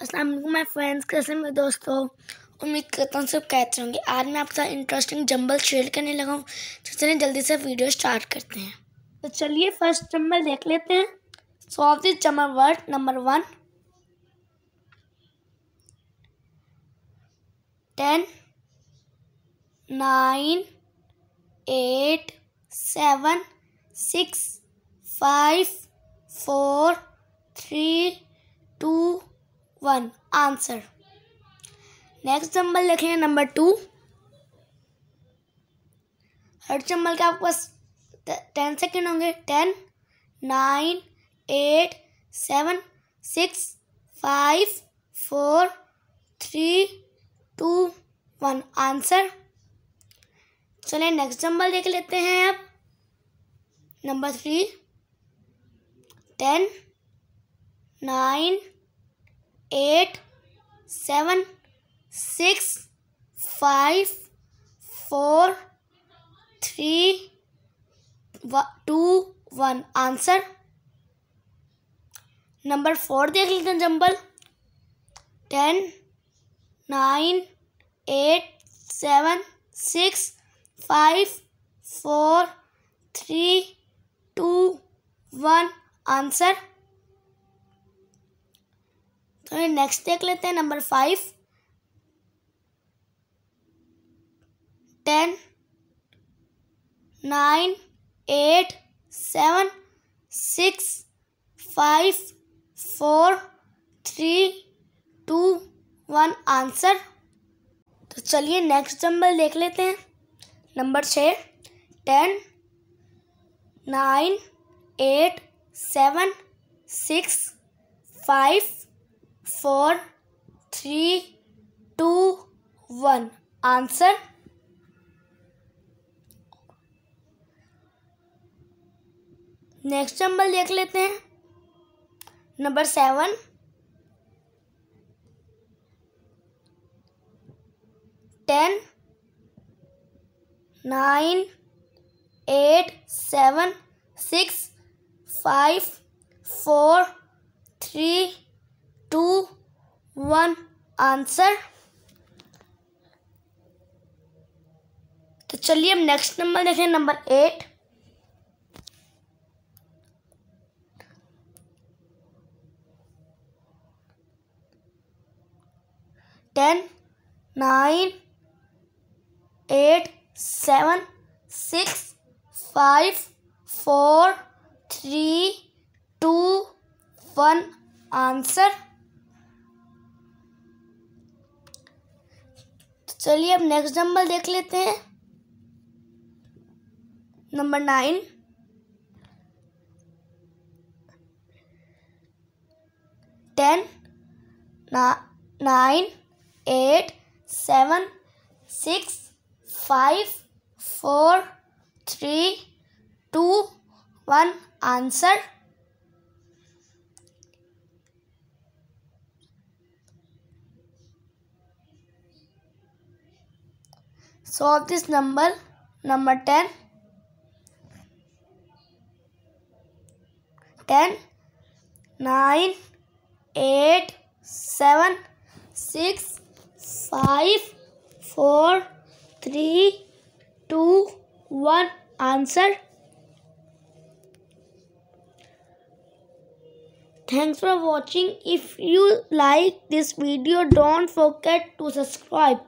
अस्सलाम my friends कैसे मेरे दोस्तों उम्मीद करता हूँ सब कहते होंगे। आज मैं आपके साथ इंटरेस्टिंग जंबल शेयर करने लगा हूँ तो चलिए जल्दी से वीडियो स्टार्ट करते हैं। तो चलिए फ़र्स्ट जंबल देख लेते हैं। Solve this jumble word number one ten nine eight seven six five four three two one answer next number लिखेंगे नंबर टू हर चंबल के आपके पास टेन सेकेंड होंगे. Ten nine eight seven six five four three two one answer चलिए next number देख लेते हैं अब. Number three ten nine eight seven six five four three two one answer. Number four देख लेते हैं jumble. Ten, nine, eight, seven, six, five, four, three, two, one answer. तो next देख लेते हैं number five ten nine eight seven six five four three two one answer तो चलिए next number देख लेते हैं। नंबर छ ten nine eight seven six five four three two one answer next number देख लेते हैं. Number seven ten nine eight seven six five four three two, one, answer. तो चलिए अब नेक्स्ट नंबर देखें number eight ten nine eight seven six five four three two one answer. चलिए अब next number देख लेते हैं। Number nine ten nine eight seven six five four three two one answer solve this number number 10 10 9 8 7 6 5 4 3 2 1 answer. Thanks for watching. If you like this video don't forget to subscribe